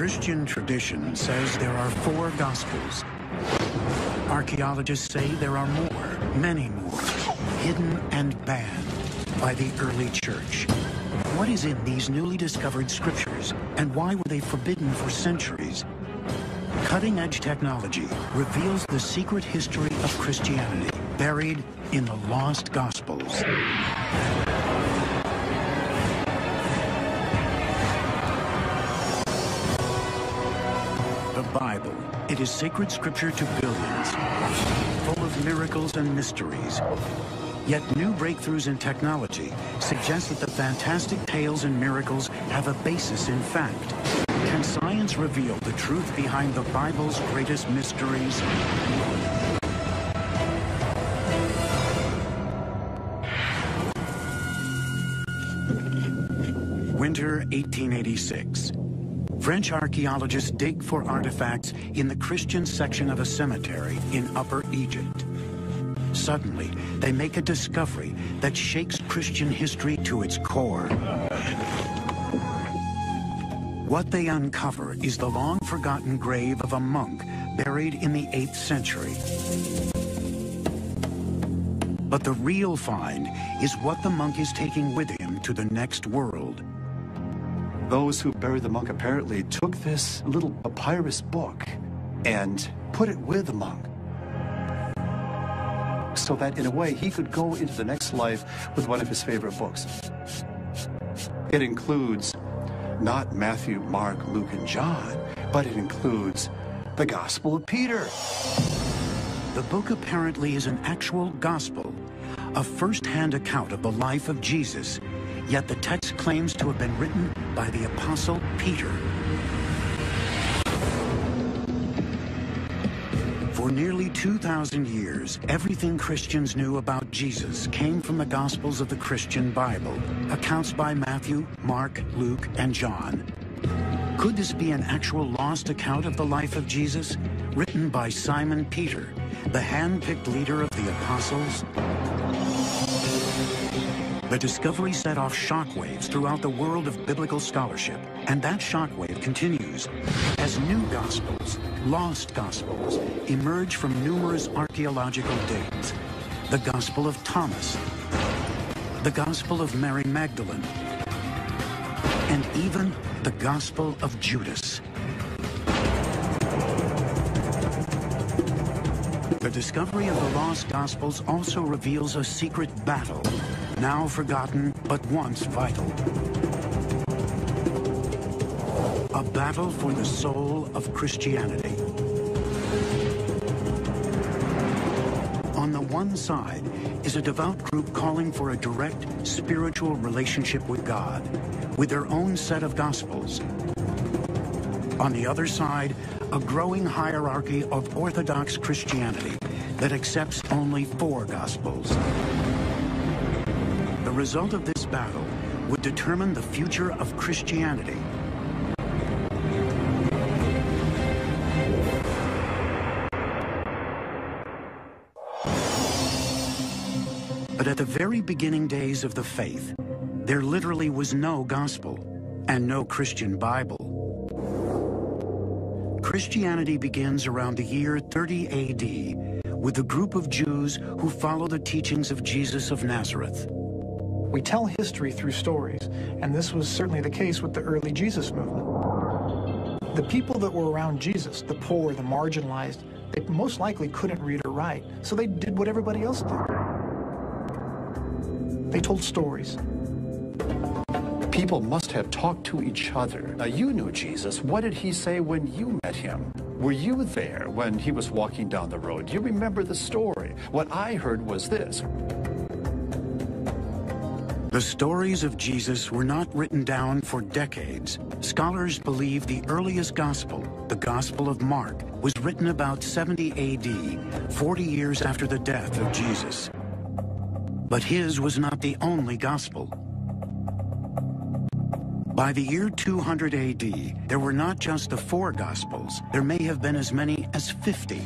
Christian tradition says there are four Gospels. Archaeologists say there are more, many more, hidden and banned by the early church. What is in these newly discovered scriptures, and why were they forbidden for centuries? Cutting-edge technology reveals the secret history of Christianity, buried in the lost Gospels. It is sacred scripture to billions, full of miracles and mysteries. Yet new breakthroughs in technology suggest that the fantastic tales and miracles have a basis in fact. Can science reveal the truth behind the Bible's greatest mysteries? Winter 1886. French archaeologists dig for artifacts in the Christian section of a cemetery in Upper Egypt. Suddenly, they make a discovery that shakes Christian history to its core. What they uncover is the long-forgotten grave of a monk buried in the 8th century. But the real find is what the monk is taking with him to the next world. Those who buried the monk apparently took this little papyrus book and put it with the monk so that in a way he could go into the next life with one of his favorite books. It includes not Matthew, Mark, Luke, and John, but it includes the Gospel of Peter. The book apparently is an actual gospel, a first-hand account of the life of Jesus, yet the text claims to have been written by the Apostle Peter. For nearly 2,000 years, everything Christians knew about Jesus came from the Gospels of the Christian Bible, accounts by Matthew, Mark, Luke, and John. Could this be an actual lost account of the life of Jesus, written by Simon Peter, the hand-picked leader of the apostles? The discovery set off shockwaves throughout the world of biblical scholarship, and that shockwave continues as new gospels, lost gospels, emerge from numerous archaeological digs. The Gospel of Thomas, the Gospel of Mary Magdalene, and even the Gospel of Judas. The discovery of the lost Gospels also reveals a secret battle, now forgotten but once vital. A battle for the soul of Christianity. On the one side is a devout group calling for a direct spiritual relationship with God, with their own set of Gospels. On the other side, a growing hierarchy of Orthodox Christianity that accepts only four Gospels. The result of this battle would determine the future of Christianity. But at the very beginning days of the faith, there literally was no gospel and no Christian Bible. Christianity begins around the year 30 AD with a group of Jews who follow the teachings of Jesus of Nazareth. We tell history through stories, and this was certainly the case with the early Jesus movement. The people that were around Jesus, the poor, the marginalized, they most likely couldn't read or write, so they did what everybody else did. They told stories. People must have talked to each other. Now, you knew Jesus. What did he say when you met him? Were you there when he was walking down the road? You remember the story? What I heard was this. The stories of Jesus were not written down for decades. Scholars believe the earliest gospel, the Gospel of Mark, was written about 70 AD, 40 years after the death of Jesus. But his was not the only gospel. By the year 200 AD, there were not just the four Gospels, there may have been as many as 50.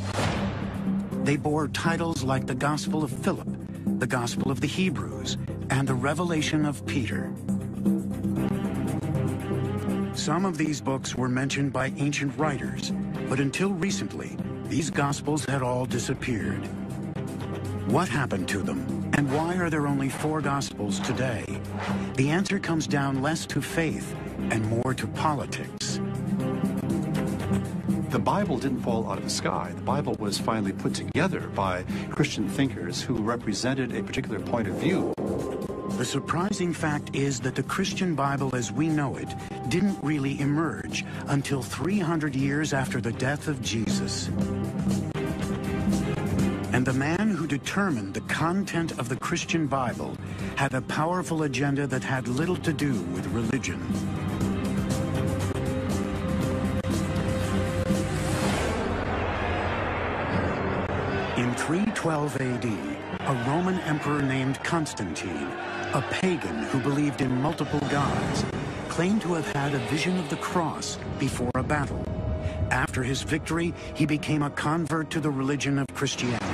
They bore titles like the Gospel of Philip, the Gospel of the Hebrews, and the Revelation of Peter. Some of these books were mentioned by ancient writers, but until recently, these Gospels had all disappeared. What happened to them, and why are there only four Gospels today? The answer comes down less to faith and more to politics. The Bible didn't fall out of the sky. The Bible was finally put together by Christian thinkers who represented a particular point of view. The surprising fact is that the Christian Bible as we know it didn't really emerge until 300 years after the death of Jesus. And the man who determined the content of the Christian Bible had a powerful agenda that had little to do with religion. In 312 AD, a Roman emperor named Constantine, a pagan who believed in multiple gods, claimed to have had a vision of the cross before a battle. After his victory, he became a convert to the religion of Christianity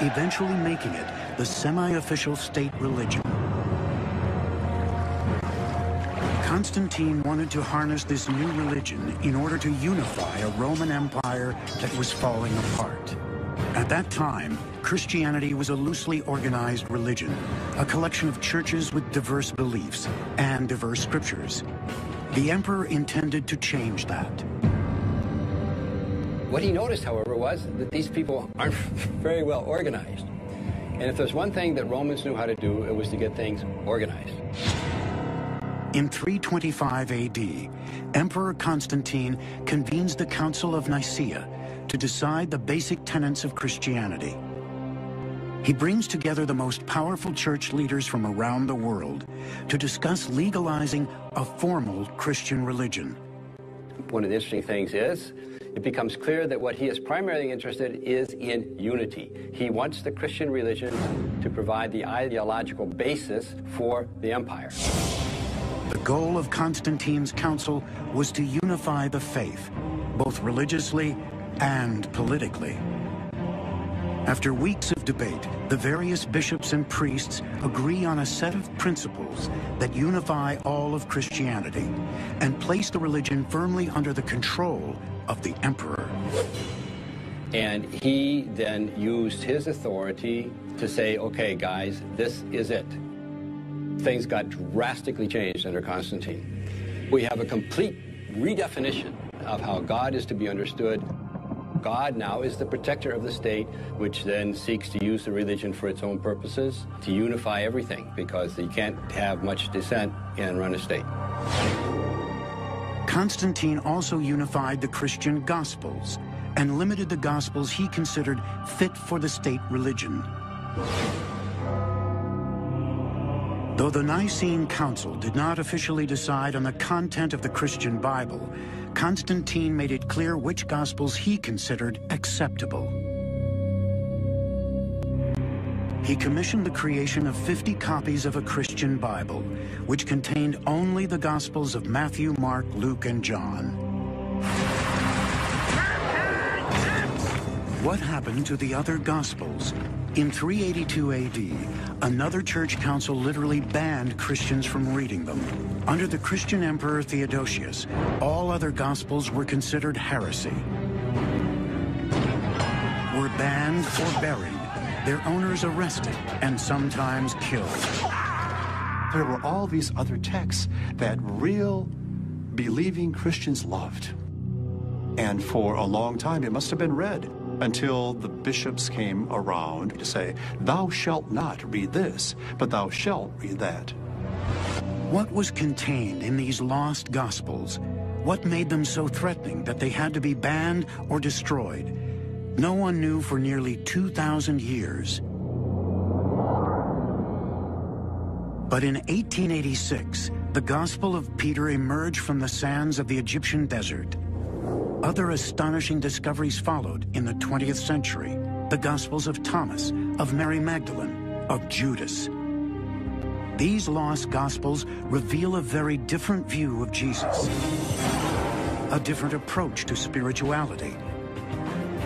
eventually making it the semi-official state religion. Constantine wanted to harness this new religion in order to unify a Roman Empire that was falling apart. At that time, Christianity was a loosely organized religion, a collection of churches with diverse beliefs and diverse scriptures. The emperor intended to change that. What he noticed, however, was that these people aren't very well organized. And if there's one thing that Romans knew how to do, it was to get things organized. In 325 AD, Emperor Constantine convenes the Council of Nicaea to decide the basic tenets of Christianity. He brings together the most powerful church leaders from around the world to discuss legalizing a formal Christian religion. One of the interesting things is it becomes clear that what he is primarily interested is in unity. He wants the Christian religion to provide the ideological basis for the empire. The goal of Constantine's council was to unify the faith, both religiously and politically. After weeks of debate, the various bishops and priests agree on a set of principles that unify all of Christianity and place the religion firmly under the control of the emperor. And he then used his authority to say, okay, guys, this is it. Things got drastically changed under Constantine. We have a complete redefinition of how God is to be understood God now is the protector of the state, which then seeks to use the religion for its own purposes, to unify everything, because you can't have much dissent and run a state. Constantine also unified the Christian Gospels and limited the Gospels he considered fit for the state religion. Though the Nicene Council did not officially decide on the content of the Christian Bible, Constantine made it clear which Gospels he considered acceptable. He commissioned the creation of 50 copies of a Christian Bible, which contained only the Gospels of Matthew, Mark, Luke, and John. What happened to the other Gospels? In 382 AD, another church council literally banned Christians from reading them. Under the Christian emperor Theodosius, all other Gospels were considered heresy, were banned or buried, their owners arrested, and sometimes killed. There were all these other texts that real believing Christians loved. And for a long time, it must have been read until the bishops came around to say, Thou shalt not read this, but thou shalt read that. What was contained in these lost Gospels? What made them so threatening that they had to be banned or destroyed? No one knew for nearly 2,000 years. But in 1886, the Gospel of Peter emerged from the sands of the Egyptian desert. Other astonishing discoveries followed in the 20th century. The Gospels of Thomas, of Mary Magdalene, of Judas. These lost Gospels reveal a very different view of Jesus, a different approach to spirituality,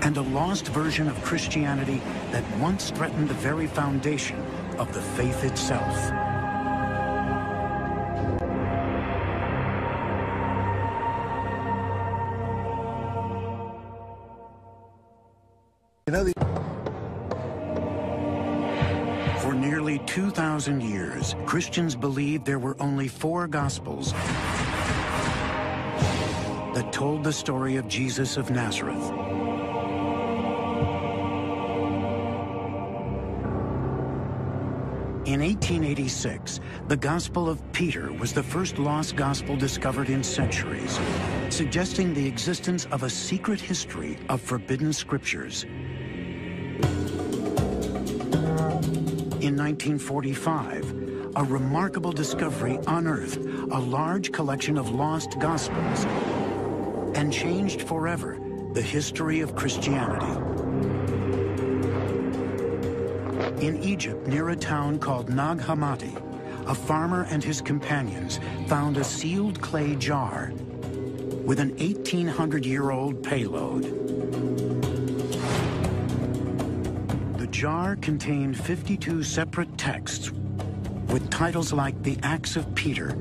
and a lost version of Christianity that once threatened the very foundation of the faith itself. For nearly 2,000 years, Christians believed there were only four Gospels that told the story of Jesus of Nazareth. In 1886, the Gospel of Peter was the first lost gospel discovered in centuries, suggesting the existence of a secret history of forbidden scriptures. In 1945, a remarkable discovery unearthed a large collection of lost gospels and changed forever the history of Christianity. In Egypt, near a town called Nag Hammadi, a farmer and his companions found a sealed clay jar with an 1800-year-old payload. Jar contained 52 separate texts with titles like the Acts of Peter,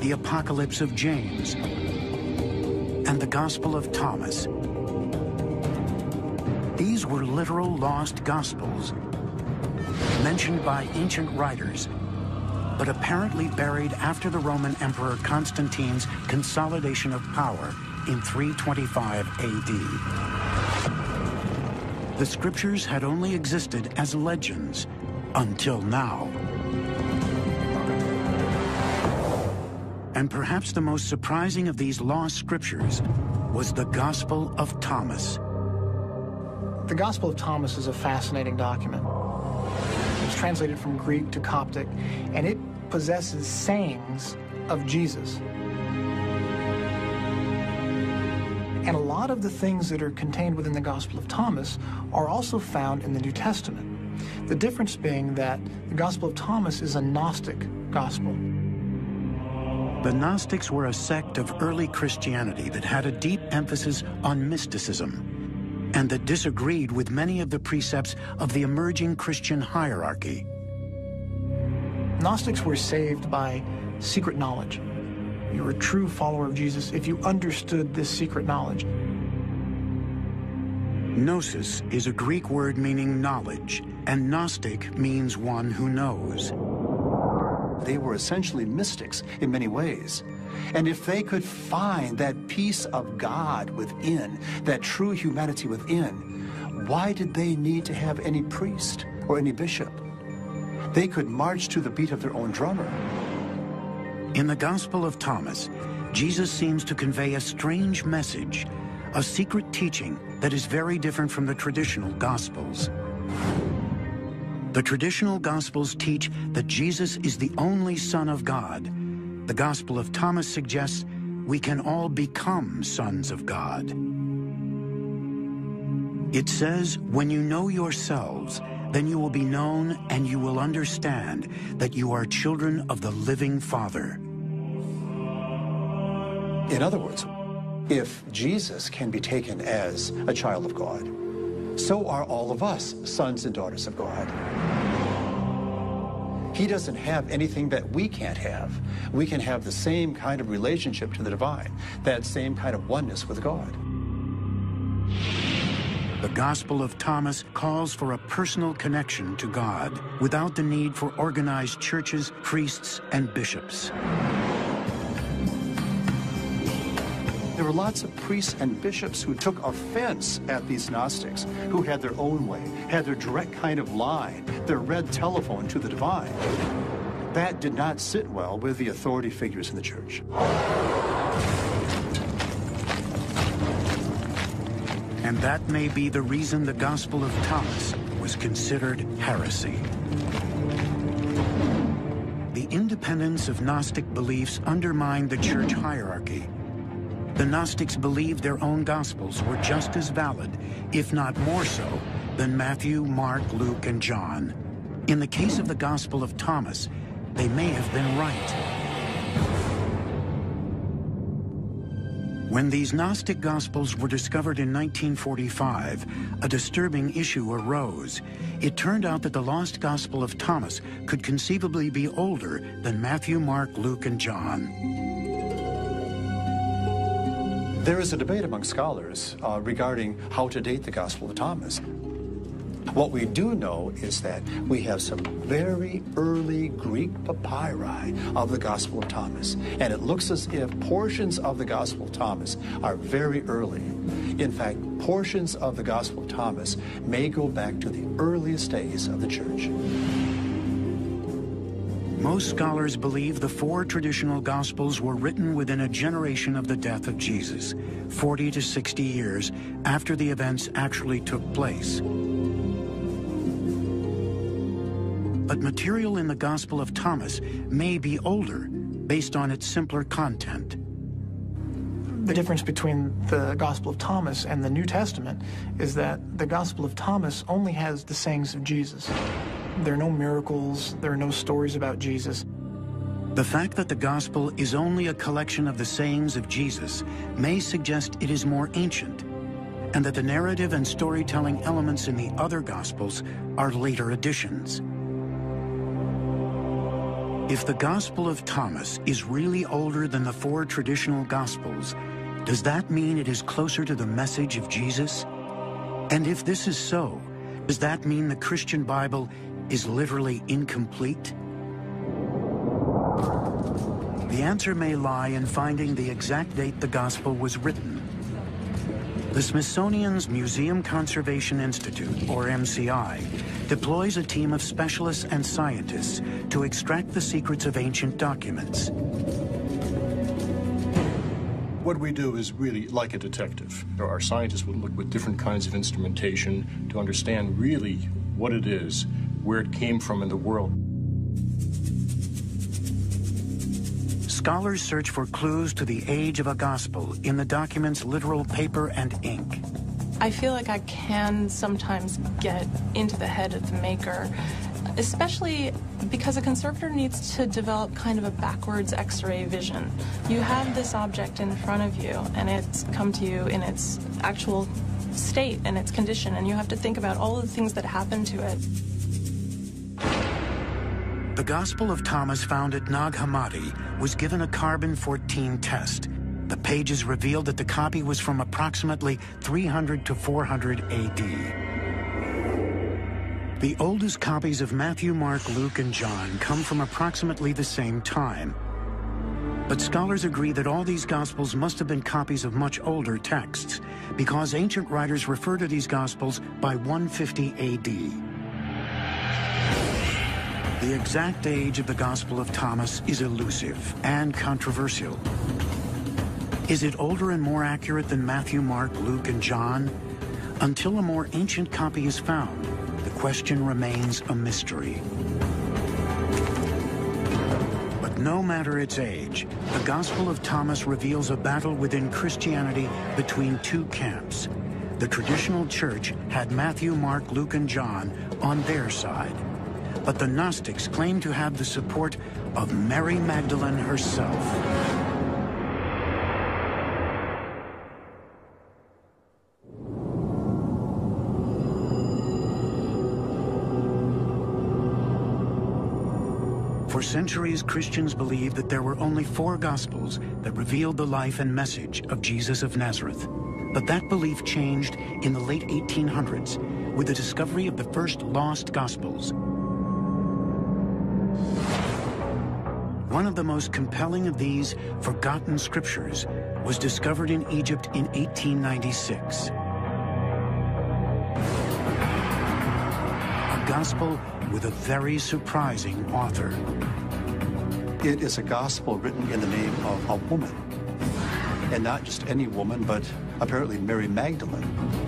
the Apocalypse of James, and the Gospel of Thomas. These were literal lost Gospels, mentioned by ancient writers, but apparently buried after the Roman Emperor Constantine's consolidation of power in 325 AD. The scriptures had only existed as legends until now. And perhaps the most surprising of these lost scriptures was the Gospel of Thomas. The Gospel of Thomas is a fascinating document. It's translated from Greek to Coptic, and it possesses sayings of Jesus. Of the things that are contained within the Gospel of Thomas are also found in the New Testament. The difference being that the Gospel of Thomas is a Gnostic gospel. The Gnostics were a sect of early Christianity that had a deep emphasis on mysticism and that disagreed with many of the precepts of the emerging Christian hierarchy. Gnostics were saved by secret knowledge. You were a true follower of Jesus if you understood this secret knowledge. Gnosis is a Greek word meaning knowledge, and Gnostic means one who knows. They were essentially mystics in many ways. And if they could find that peace of God within, that true humanity within, why did they need to have any priest or any bishop? They could march to the beat of their own drummer. In the Gospel of Thomas, Jesus seems to convey a strange message, a secret teaching that is very different from the traditional Gospels. The traditional Gospels teach that Jesus is the only Son of God. The Gospel of Thomas suggests we can all become sons of God. It says, when you know yourselves, then you will be known and you will understand that you are children of the living Father. In other words, if Jesus can be taken as a child of God, so are all of us sons and daughters of God. He doesn't have anything that we can't have. We can have the same kind of relationship to the divine, that same kind of oneness with God. The Gospel of Thomas calls for a personal connection to God without the need for organized churches, priests, and bishops. Were lots of priests and bishops who took offense at these Gnostics, who had their own way, had their direct kind of line, their red telephone to the divine. That did not sit well with the authority figures in the church. And that may be the reason the Gospel of Thomas was considered heresy. The independence of Gnostic beliefs undermined the church hierarchy. The Gnostics believed their own Gospels were just as valid, if not more so, than Matthew, Mark, Luke, and John. In the case of the Gospel of Thomas, they may have been right. When these Gnostic Gospels were discovered in 1945, a disturbing issue arose. It turned out that the lost Gospel of Thomas could conceivably be older than Matthew, Mark, Luke, and John. There is a debate among scholars uh, regarding how to date the Gospel of Thomas. What we do know is that we have some very early Greek papyri of the Gospel of Thomas, and it looks as if portions of the Gospel of Thomas are very early. In fact, portions of the Gospel of Thomas may go back to the earliest days of the church. Most scholars believe the four traditional Gospels were written within a generation of the death of Jesus, 40 to 60 years after the events actually took place. But material in the Gospel of Thomas may be older based on its simpler content. The difference between the Gospel of Thomas and the New Testament is that the Gospel of Thomas only has the sayings of Jesus. There are no miracles, there are no stories about Jesus. The fact that the Gospel is only a collection of the sayings of Jesus may suggest it is more ancient, and that the narrative and storytelling elements in the other Gospels are later additions. If the Gospel of Thomas is really older than the four traditional Gospels, does that mean it is closer to the message of Jesus? And if this is so, does that mean the Christian Bible is literally incomplete? The answer may lie in finding the exact date the Gospel was written. The Smithsonian's Museum Conservation Institute, or MCI, deploys a team of specialists and scientists to extract the secrets of ancient documents. What we do is really like a detective. Our scientists would look with different kinds of instrumentation to understand really what it is, where it came from in the world. Scholars search for clues to the age of a gospel in the document's literal paper and ink. I feel like I can sometimes get into the head of the maker, especially because a conservator needs to develop kind of a backwards x-ray vision. You have this object in front of you and it's come to you in its actual state and its condition and you have to think about all of the things that happened to it. The Gospel of Thomas found at Nag Hammadi was given a carbon-14 test. The pages revealed that the copy was from approximately 300 to 400 AD. The oldest copies of Matthew, Mark, Luke, and John come from approximately the same time. But scholars agree that all these Gospels must have been copies of much older texts, because ancient writers refer to these Gospels by 150 AD. The exact age of the Gospel of Thomas is elusive and controversial. Is it older and more accurate than Matthew, Mark, Luke, and John? Until a more ancient copy is found, the question remains a mystery. But no matter its age, the Gospel of Thomas reveals a battle within Christianity between two camps. The traditional church had Matthew, Mark, Luke, and John on their side but the Gnostics claim to have the support of Mary Magdalene herself. For centuries, Christians believed that there were only four Gospels that revealed the life and message of Jesus of Nazareth. But that belief changed in the late 1800s with the discovery of the first lost Gospels, One of the most compelling of these forgotten scriptures was discovered in Egypt in 1896. A gospel with a very surprising author. It is a gospel written in the name of a woman. And not just any woman, but apparently Mary Magdalene.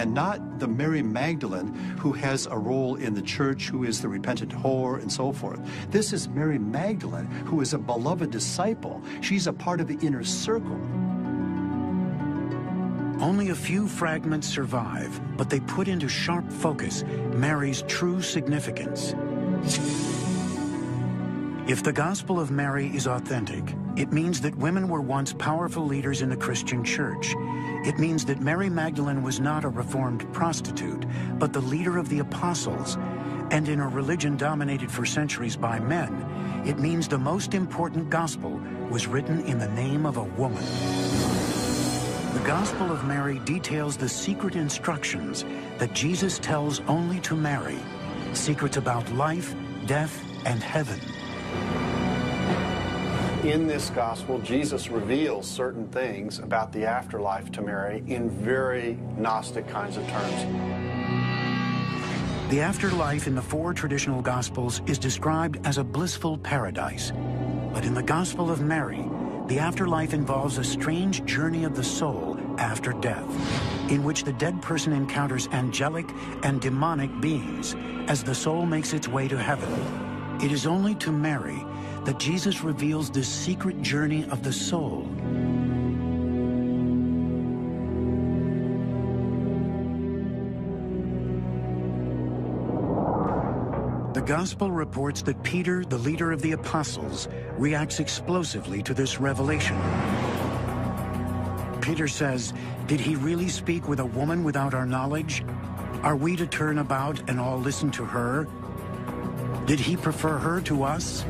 and not the Mary Magdalene who has a role in the church, who is the repentant whore, and so forth. This is Mary Magdalene, who is a beloved disciple. She's a part of the inner circle. Only a few fragments survive, but they put into sharp focus Mary's true significance. If the Gospel of Mary is authentic, it means that women were once powerful leaders in the Christian church. It means that Mary Magdalene was not a reformed prostitute, but the leader of the apostles, And in a religion dominated for centuries by men, it means the most important gospel was written in the name of a woman. The Gospel of Mary details the secret instructions that Jesus tells only to Mary, secrets about life, death, and heaven. In this gospel, Jesus reveals certain things about the afterlife to Mary in very Gnostic kinds of terms. The afterlife in the four traditional Gospels is described as a blissful paradise. But in the Gospel of Mary, the afterlife involves a strange journey of the soul after death, in which the dead person encounters angelic and demonic beings as the soul makes its way to heaven. It is only to Mary that Jesus reveals the secret journey of the soul. The Gospel reports that Peter, the leader of the apostles, reacts explosively to this revelation. Peter says, Did he really speak with a woman without our knowledge? Are we to turn about and all listen to her? Did he prefer her to us?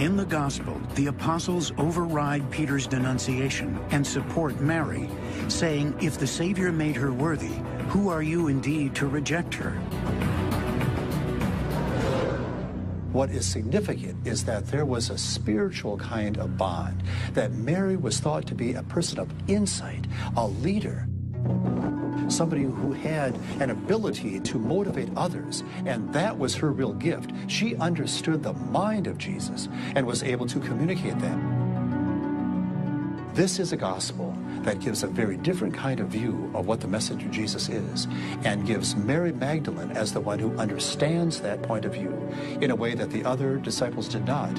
In the Gospel, the apostles override Peter's denunciation and support Mary, saying, If the Savior made her worthy, who are you indeed to reject her? What is significant is that there was a spiritual kind of bond, that Mary was thought to be a person of insight, a leader, somebody who had an ability to motivate others, and that was her real gift. She understood the mind of Jesus and was able to communicate that. This is a gospel that gives a very different kind of view of what the message of Jesus is and gives Mary Magdalene as the one who understands that point of view in a way that the other disciples did not.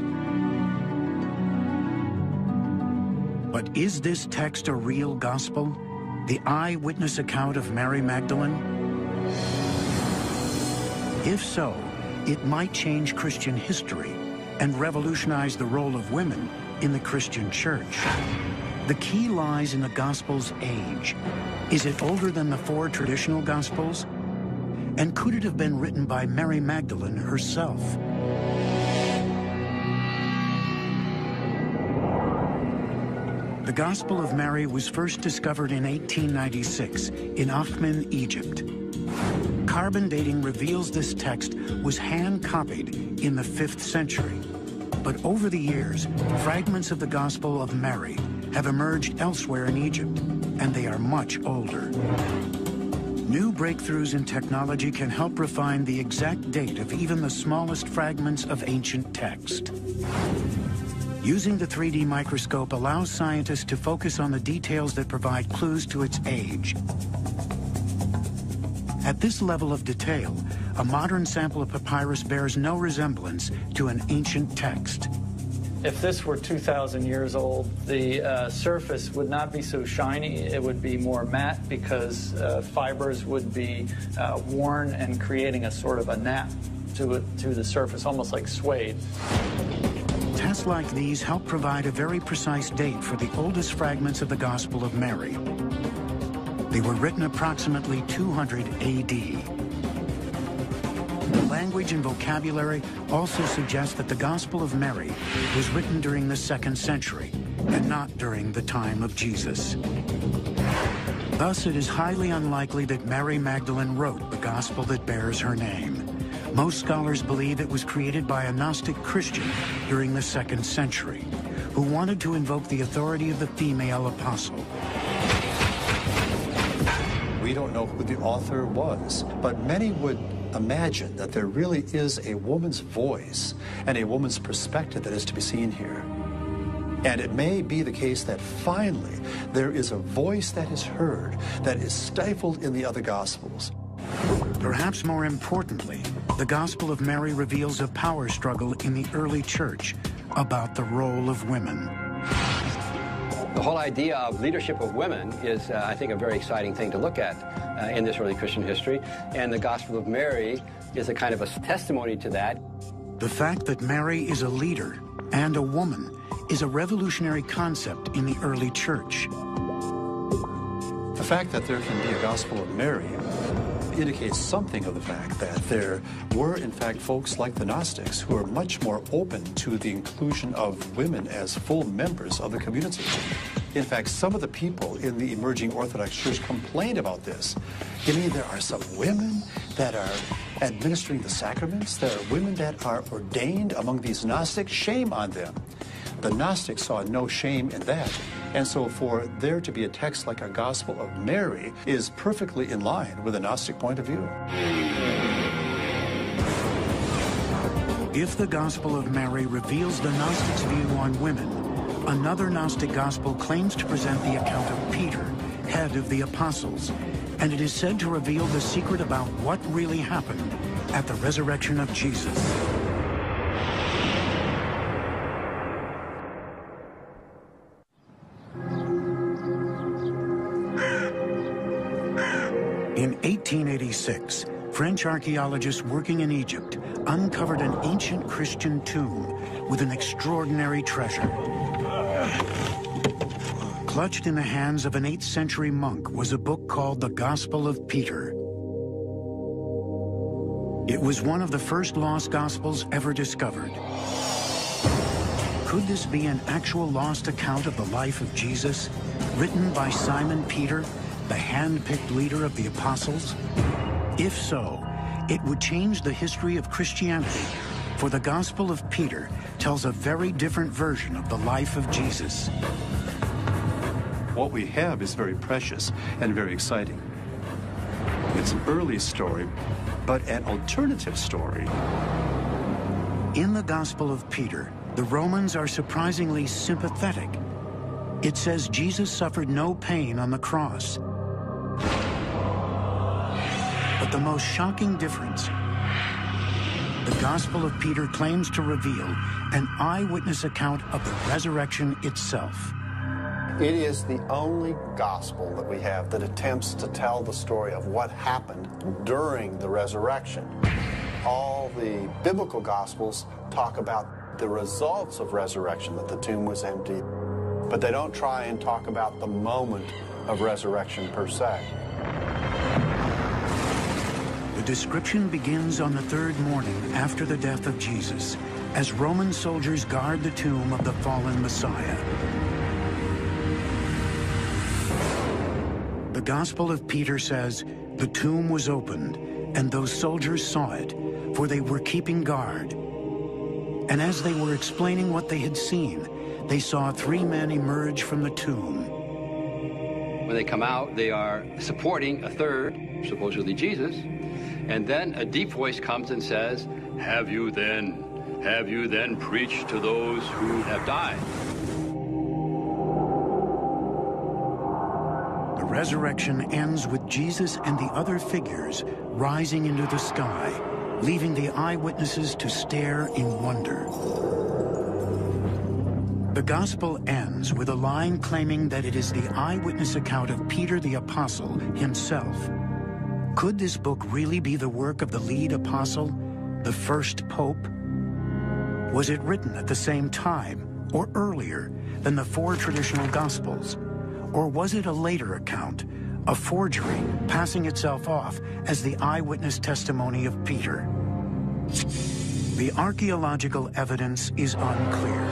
But is this text a real gospel? The eyewitness account of Mary Magdalene? If so, it might change Christian history and revolutionize the role of women in the Christian church. The key lies in the Gospel's age. Is it older than the four traditional Gospels? And could it have been written by Mary Magdalene herself? The Gospel of Mary was first discovered in 1896 in Akhmin, Egypt. Carbon dating reveals this text was hand-copied in the 5th century. But over the years, fragments of the Gospel of Mary have emerged elsewhere in Egypt, and they are much older. New breakthroughs in technology can help refine the exact date of even the smallest fragments of ancient text. Using the 3D microscope allows scientists to focus on the details that provide clues to its age. At this level of detail, a modern sample of papyrus bears no resemblance to an ancient text. If this were 2,000 years old, the uh, surface would not be so shiny. It would be more matte because uh, fibers would be uh, worn and creating a sort of a nap to, it, to the surface, almost like suede. Tests like these help provide a very precise date for the oldest fragments of the Gospel of Mary. They were written approximately 200 AD. The language and vocabulary also suggest that the Gospel of Mary was written during the second century and not during the time of Jesus. Thus, it is highly unlikely that Mary Magdalene wrote the Gospel that bears her name. Most scholars believe it was created by a Gnostic Christian during the second century, who wanted to invoke the authority of the female apostle. We don't know who the author was, but many would imagine that there really is a woman's voice and a woman's perspective that is to be seen here. And it may be the case that finally there is a voice that is heard that is stifled in the other Gospels. Perhaps more importantly, the Gospel of Mary reveals a power struggle in the early church about the role of women. The whole idea of leadership of women is, uh, I think, a very exciting thing to look at uh, in this early Christian history. And the Gospel of Mary is a kind of a testimony to that. The fact that Mary is a leader and a woman is a revolutionary concept in the early church. The fact that there can be a Gospel of Mary indicates something of the fact that there were, in fact, folks like the Gnostics who are much more open to the inclusion of women as full members of the community. In fact, some of the people in the emerging Orthodox Church complained about this. You mean there are some women that are administering the sacraments? There are women that are ordained among these Gnostics? Shame on them. The Gnostics saw no shame in that. And so for there to be a text like a Gospel of Mary is perfectly in line with a Gnostic point of view. If the Gospel of Mary reveals the Gnostics' view on women, another Gnostic Gospel claims to present the account of Peter, head of the apostles, and it is said to reveal the secret about what really happened at the resurrection of Jesus. In 1886, French archaeologists working in Egypt uncovered an ancient Christian tomb with an extraordinary treasure. Clutched in the hands of an 8th century monk was a book called the Gospel of Peter. It was one of the first lost Gospels ever discovered. Could this be an actual lost account of the life of Jesus, written by Simon Peter, the hand-picked leader of the apostles? If so, it would change the history of Christianity, for the Gospel of Peter tells a very different version of the life of Jesus. What we have is very precious and very exciting. It's an early story, but an alternative story. In the Gospel of Peter, the Romans are surprisingly sympathetic. It says Jesus suffered no pain on the cross. The most shocking difference, the Gospel of Peter claims to reveal an eyewitness account of the resurrection itself. It is the only gospel that we have that attempts to tell the story of what happened during the resurrection. All the biblical gospels talk about the results of resurrection, that the tomb was empty, but they don't try and talk about the moment of resurrection per se. The description begins on the third morning after the death of Jesus, as Roman soldiers guard the tomb of the fallen Messiah. The Gospel of Peter says, the tomb was opened, and those soldiers saw it, for they were keeping guard. And as they were explaining what they had seen, they saw three men emerge from the tomb. When they come out, they are supporting a third, supposedly Jesus, and then a deep voice comes and says, Have you then, have you then preached to those who have died? The resurrection ends with Jesus and the other figures rising into the sky, leaving the eyewitnesses to stare in wonder. The gospel ends with a line claiming that it is the eyewitness account of Peter the Apostle himself. Could this book really be the work of the lead apostle, the first pope? Was it written at the same time or earlier than the four traditional gospels? Or was it a later account, a forgery passing itself off as the eyewitness testimony of Peter? The archaeological evidence is unclear.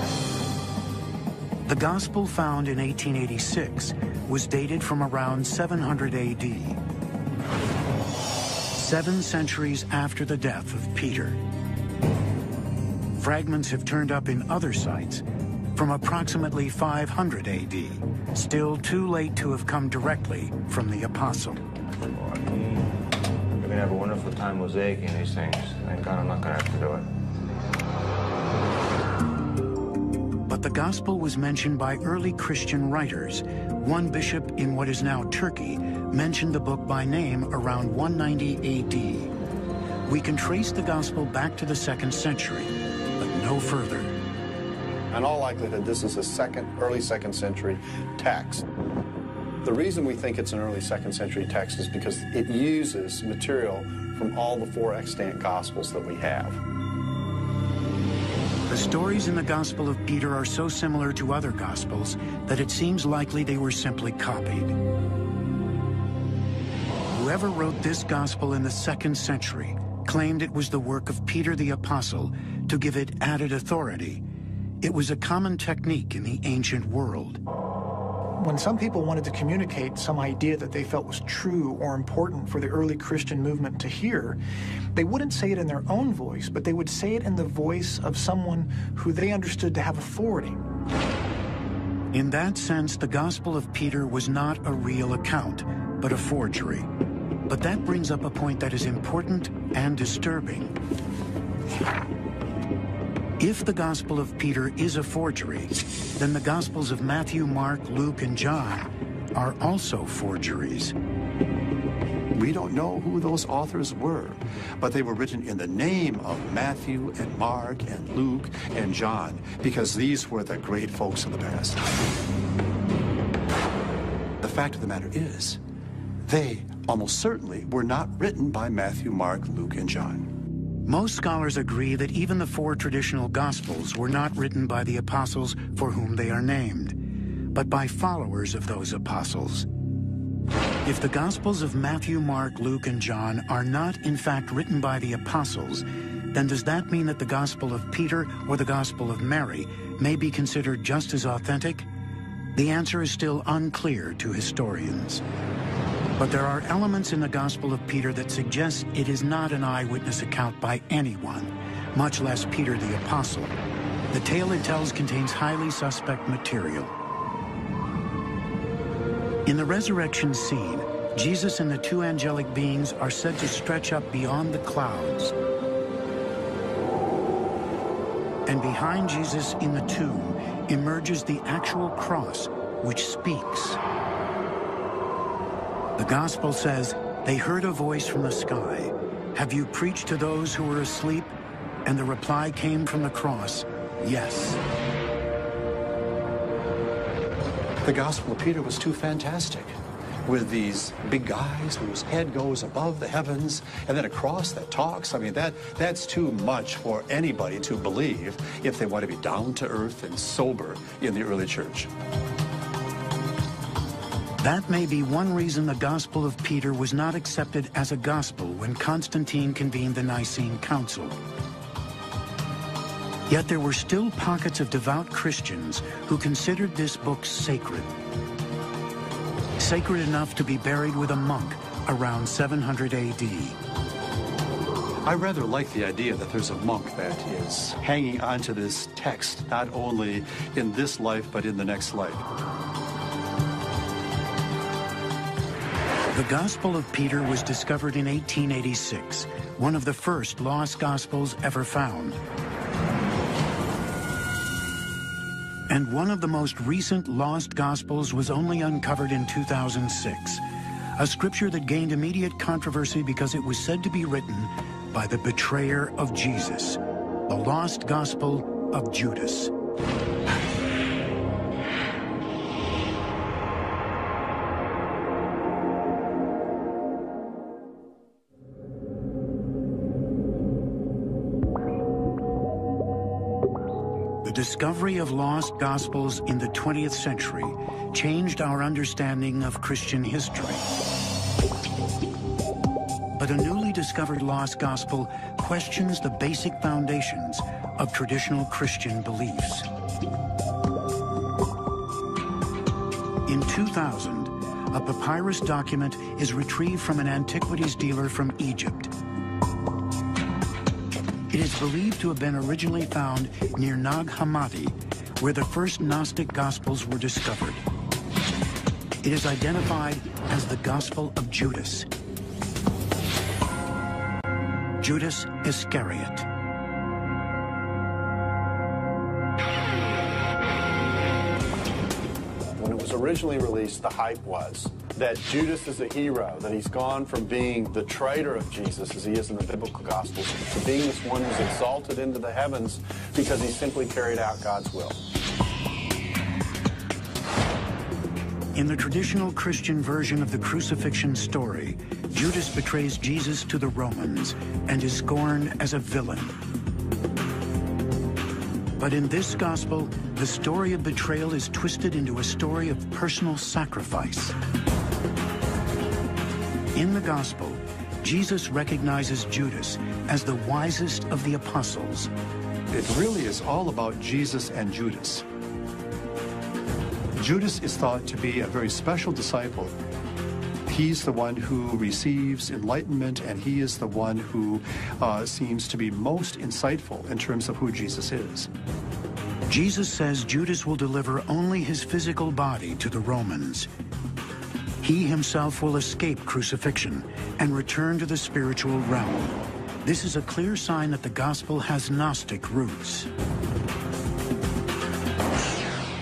The gospel found in 1886 was dated from around 700 AD, seven centuries after the death of Peter. Fragments have turned up in other sites from approximately 500 AD, still too late to have come directly from the apostle. You're gonna have a wonderful time mosaicing these things. Thank God I'm not gonna have to do it. But the gospel was mentioned by early Christian writers. One bishop in what is now Turkey mentioned the book by name around 190 AD. We can trace the gospel back to the second century, but no further. In all likelihood, this is a second, early second century text. The reason we think it's an early second century text is because it uses material from all the four extant gospels that we have. The stories in the Gospel of Peter are so similar to other Gospels that it seems likely they were simply copied. Whoever wrote this gospel in the second century claimed it was the work of Peter the Apostle to give it added authority. It was a common technique in the ancient world. When some people wanted to communicate some idea that they felt was true or important for the early Christian movement to hear, they wouldn't say it in their own voice, but they would say it in the voice of someone who they understood to have authority. In that sense, the Gospel of Peter was not a real account, but a forgery. But that brings up a point that is important and disturbing. If the Gospel of Peter is a forgery, then the Gospels of Matthew, Mark, Luke, and John are also forgeries. We don't know who those authors were, but they were written in the name of Matthew and Mark and Luke and John, because these were the great folks of the past. The fact of the matter is, they almost certainly were not written by Matthew, Mark, Luke, and John. Most scholars agree that even the four traditional Gospels were not written by the apostles for whom they are named, but by followers of those apostles. If the Gospels of Matthew, Mark, Luke, and John are not in fact written by the apostles, then does that mean that the Gospel of Peter or the Gospel of Mary may be considered just as authentic? The answer is still unclear to historians. But there are elements in the Gospel of Peter that suggest it is not an eyewitness account by anyone, much less Peter the Apostle. The tale it tells contains highly suspect material. In the resurrection scene, Jesus and the two angelic beings are said to stretch up beyond the clouds. And behind Jesus in the tomb emerges the actual cross, which speaks. The gospel says, they heard a voice from the sky. Have you preached to those who were asleep? And the reply came from the cross, yes. The Gospel of Peter was too fantastic. With these big guys whose head goes above the heavens and then a cross that talks. I mean, that that's too much for anybody to believe if they want to be down to earth and sober in the early church. That may be one reason the Gospel of Peter was not accepted as a gospel when Constantine convened the Nicene Council. Yet there were still pockets of devout Christians who considered this book sacred. Sacred enough to be buried with a monk around 700 AD. I rather like the idea that there's a monk that is hanging onto this text, not only in this life, but in the next life. The Gospel of Peter was discovered in 1886, one of the first lost Gospels ever found. And one of the most recent lost Gospels was only uncovered in 2006, a scripture that gained immediate controversy because it was said to be written by the betrayer of Jesus, the lost Gospel of Judas. Lost gospels in the 20th century changed our understanding of Christian history. But a newly discovered lost gospel questions the basic foundations of traditional Christian beliefs. In 2000, a papyrus document is retrieved from an antiquities dealer from Egypt. It is believed to have been originally found near Nag Hammadi, where the first Gnostic Gospels were discovered. It is identified as the Gospel of Judas. Judas Iscariot. When it was originally released, the hype was that Judas is a hero, that he's gone from being the traitor of Jesus, as he is in the biblical Gospels, to being this one who's exalted into the heavens because he simply carried out God's will. In the traditional Christian version of the crucifixion story, Judas betrays Jesus to the Romans and is scorned as a villain. But in this gospel, the story of betrayal is twisted into a story of personal sacrifice. In the Gospel, Jesus recognizes Judas as the wisest of the apostles. It really is all about Jesus and Judas. Judas is thought to be a very special disciple. He's the one who receives enlightenment, and he is the one who uh, seems to be most insightful in terms of who Jesus is. Jesus says Judas will deliver only his physical body to the Romans. He himself will escape crucifixion and return to the spiritual realm. This is a clear sign that the gospel has Gnostic roots.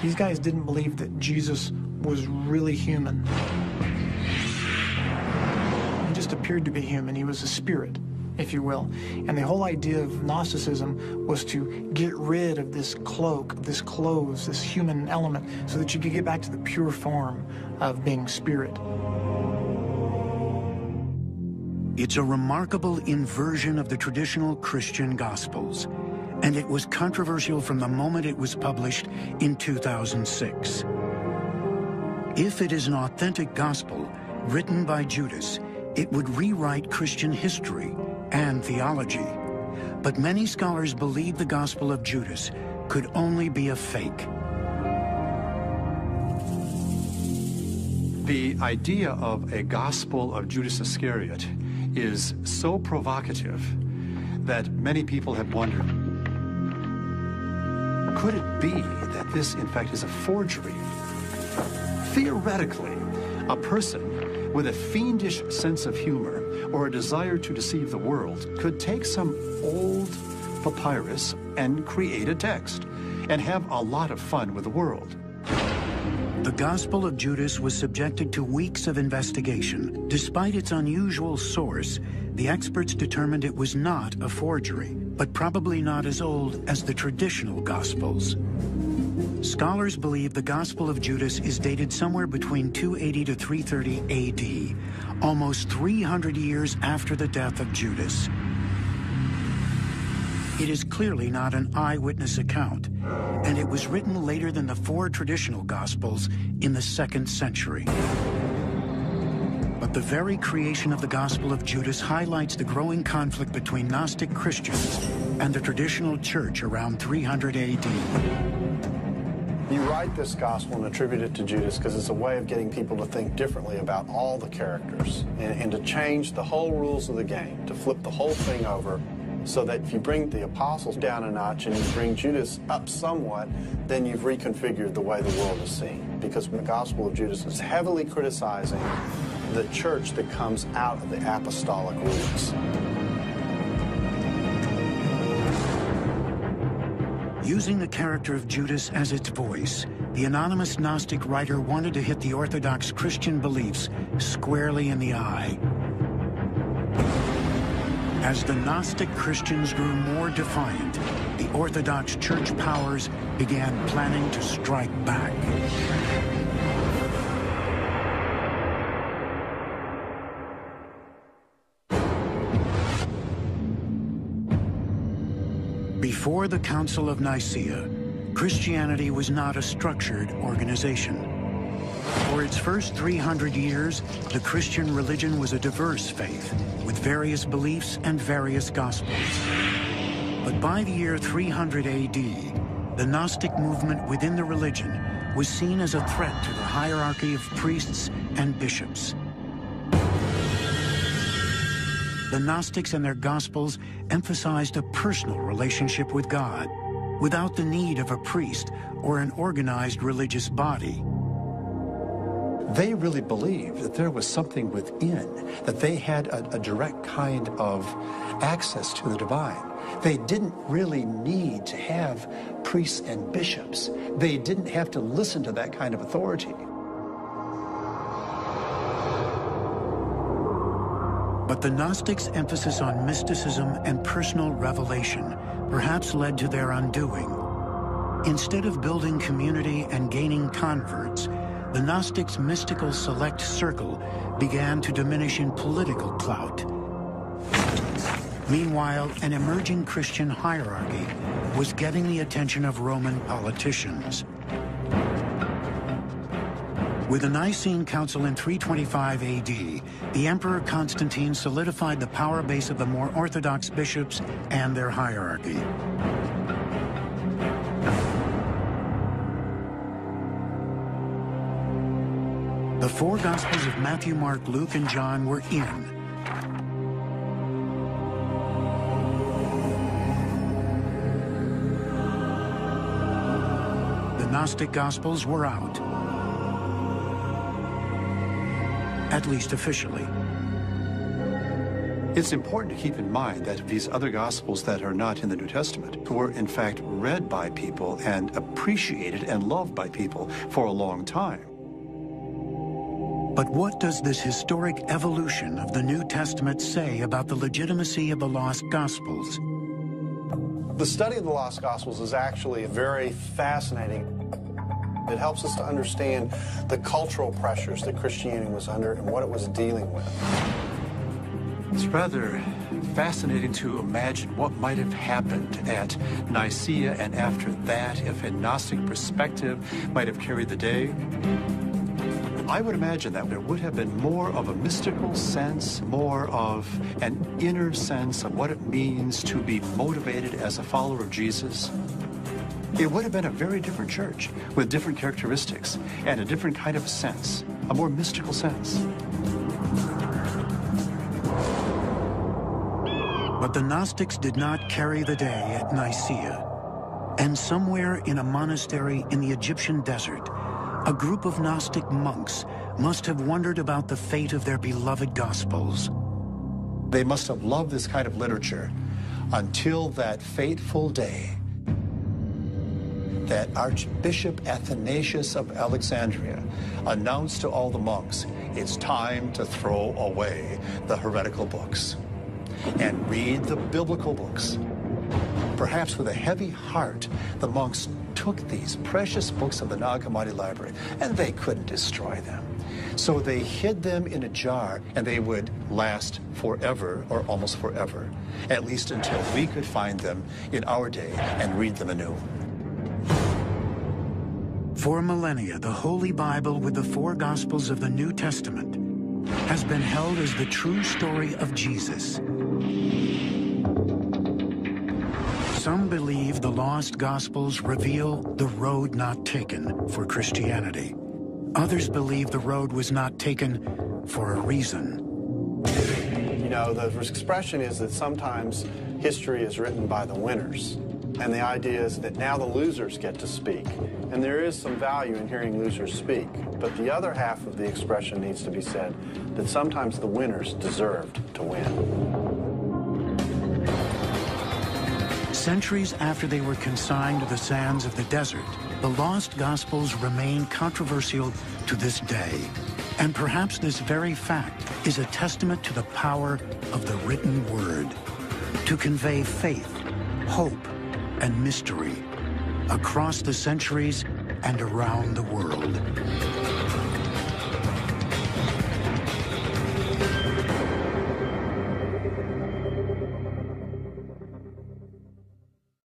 These guys didn't believe that Jesus was really human. He just appeared to be human. He was a spirit if you will. And the whole idea of Gnosticism was to get rid of this cloak, this clothes, this human element, so that you could get back to the pure form of being spirit. It's a remarkable inversion of the traditional Christian Gospels, and it was controversial from the moment it was published in 2006. If it is an authentic gospel written by Judas, it would rewrite Christian history and theology. But many scholars believe the Gospel of Judas could only be a fake. The idea of a Gospel of Judas Iscariot is so provocative that many people have wondered, could it be that this, in fact, is a forgery? Theoretically, a person with a fiendish sense of humor or a desire to deceive the world could take some old papyrus and create a text and have a lot of fun with the world. The Gospel of Judas was subjected to weeks of investigation. Despite its unusual source, the experts determined it was not a forgery, but probably not as old as the traditional Gospels. Scholars believe the Gospel of Judas is dated somewhere between 280 to 330 AD, almost 300 years after the death of Judas. It is clearly not an eyewitness account, and it was written later than the four traditional Gospels in the second century. But the very creation of the Gospel of Judas highlights the growing conflict between Gnostic Christians and the traditional church around 300 AD. You write this gospel and attribute it to Judas because it's a way of getting people to think differently about all the characters and, and, to change the whole rules of the game, to flip the whole thing over so that if you bring the apostles down a notch and you bring Judas up somewhat, then you've reconfigured the way the world is seen. Because the Gospel of Judas is heavily criticizing the church that comes out of the apostolic roots. Using the character of Judas as its voice, the anonymous Gnostic writer wanted to hit the Orthodox Christian beliefs squarely in the eye. As the Gnostic Christians grew more defiant, the Orthodox Church powers began planning to strike back. Before the Council of Nicaea, Christianity was not a structured organization. For its first 300 years, the Christian religion was a diverse faith, with various beliefs and various gospels. But by the year 300 AD, the Gnostic movement within the religion was seen as a threat to the hierarchy of priests and bishops. The Gnostics and their Gospels emphasized a personal relationship with God, without the need of a priest or an organized religious body. They really believed that there was something within, that they had a, a direct kind of access to the divine. They didn't really need to have priests and bishops. They didn't have to listen to that kind of authority. But the Gnostics' emphasis on mysticism and personal revelation perhaps led to their undoing. Instead of building community and gaining converts, the Gnostics' mystical select circle began to diminish in political clout. Meanwhile, an emerging Christian hierarchy was getting the attention of Roman politicians. With the Nicene Council in 325 AD, the Emperor Constantine solidified the power base of the more orthodox bishops and their hierarchy. Four Gospels of Matthew, Mark, Luke, and John were in. The Gnostic Gospels were out. At least officially. It's important to keep in mind that these other Gospels that are not in the New Testament were in fact read by people and appreciated and loved by people for a long time. But what does this historic evolution of the New Testament say about the legitimacy of the lost Gospels? The study of the lost Gospels is actually very fascinating. It helps us to understand the cultural pressures that Christianity was under and what it was dealing with. It's rather fascinating to imagine what might have happened at Nicaea and after that if a Gnostic perspective might have carried the day. I would imagine that there would have been more of a mystical sense, more of an inner sense of what it means to be motivated as a follower of Jesus. It would have been a very different church with different characteristics and a different kind of sense, a more mystical sense. But the Gnostics did not carry the day at Nicaea. And somewhere in a monastery in the Egyptian desert, a group of Gnostic monks must have wondered about the fate of their beloved Gospels. They must have loved this kind of literature until that fateful day that Archbishop Athanasius of Alexandria announced to all the monks, it's time to throw away the heretical books and read the biblical books. Perhaps with a heavy heart, the monks took these precious books of the Nag Hammadi library and they couldn't destroy them. So they hid them in a jar and they would last forever or almost forever, at least until we could find them in our day and read them anew. For millennia, the Holy Bible with the four Gospels of the New Testament has been held as the true story of Jesus. Some believe the lost Gospels reveal the road not taken for Christianity. Others believe the road was not taken for a reason. You know, the expression is that sometimes history is written by the winners. And the idea is that now the losers get to speak. And there is some value in hearing losers speak. But the other half of the expression needs to be said that sometimes the winners deserved to win. Centuries after they were consigned to the sands of the desert, the lost Gospels remain controversial to this day. And perhaps this very fact is a testament to the power of the written word to convey faith, hope, and mystery across the centuries and around the world.